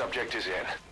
Subject is in.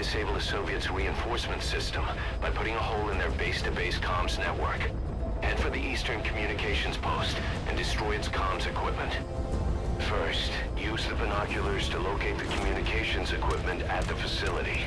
Disable the Soviets' reinforcement system by putting a hole in their base-to-base comms network. Head for the Eastern Communications Post and destroy its comms equipment. First, use the binoculars to locate the communications equipment at the facility.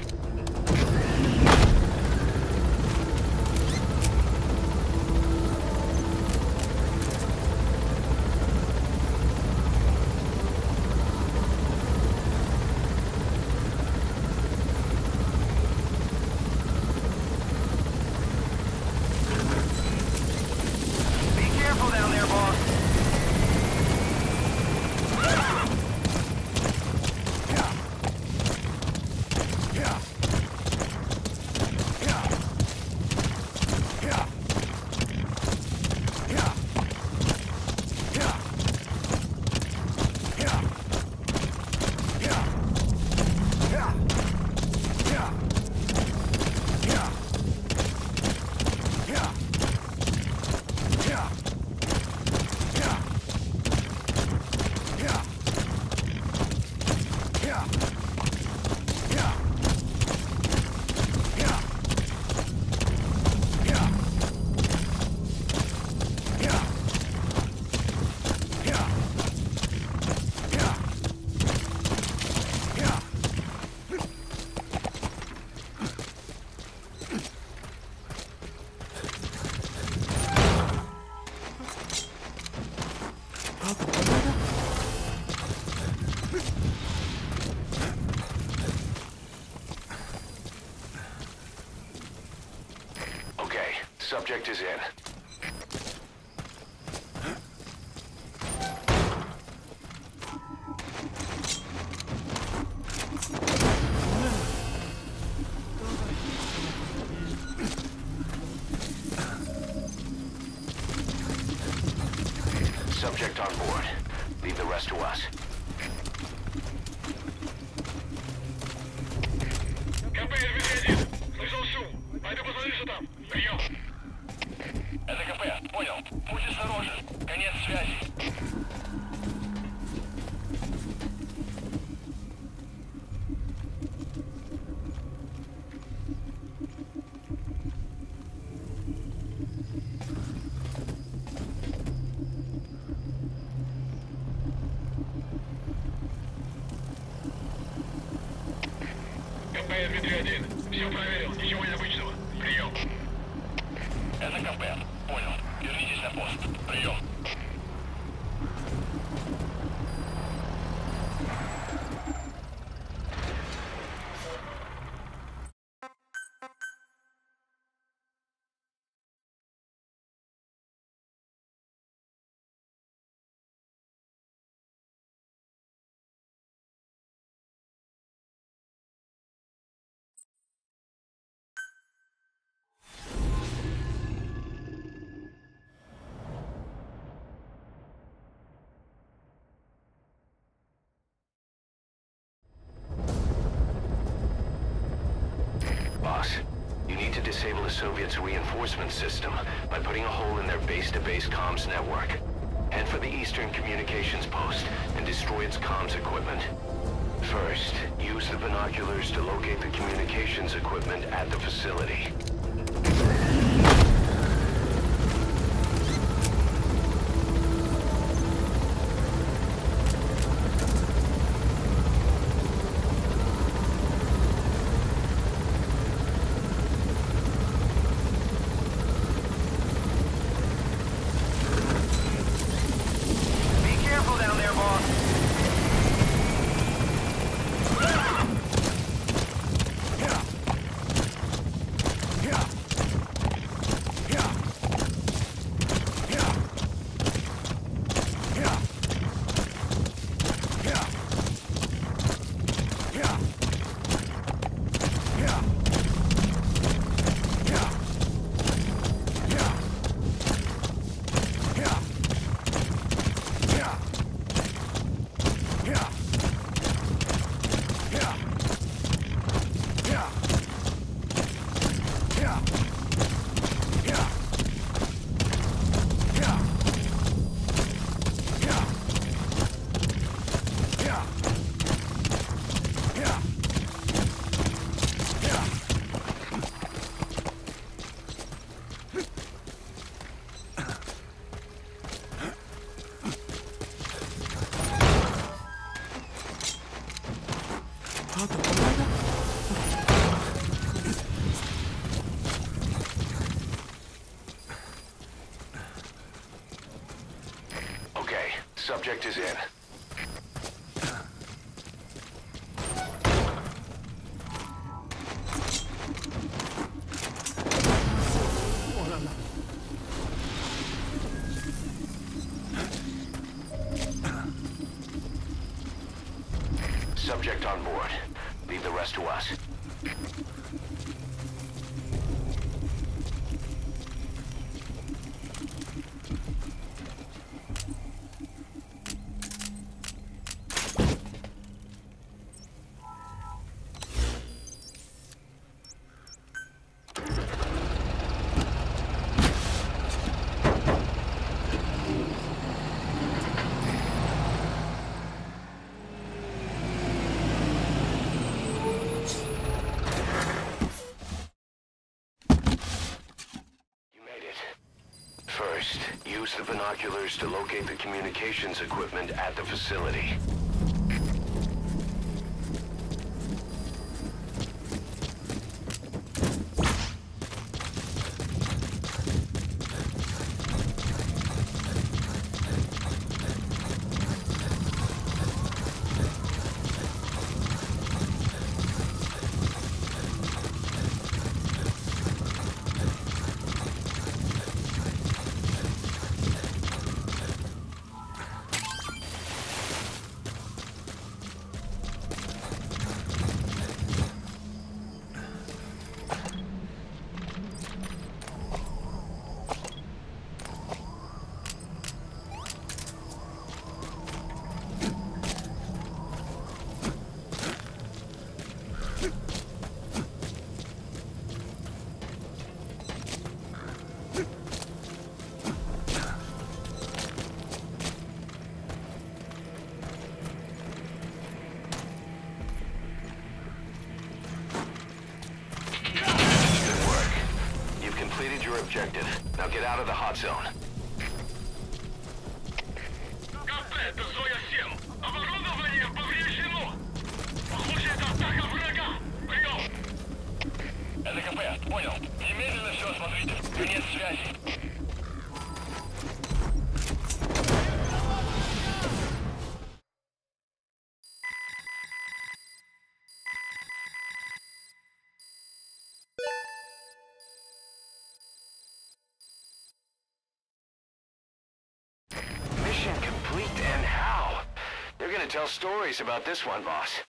Is in. КП, РВД-1. Все проверил. Ничего необычного. Прием. Это КП. Понял. Вернитесь на пост. Прием. Soviets' reinforcement system by putting a hole in their base-to-base comms network. Head for the Eastern Communications Post and destroy its comms equipment. First, use the binoculars to locate the communications equipment at the facility. Subject is in. Subject on board. Leave the rest to us. First, use the binoculars to locate the communications equipment at the facility. completed your objective. Now get out of the hot zone. НКП, понял. Немедленно все осмотрите. Конец связи. Gonna tell stories about this one, boss.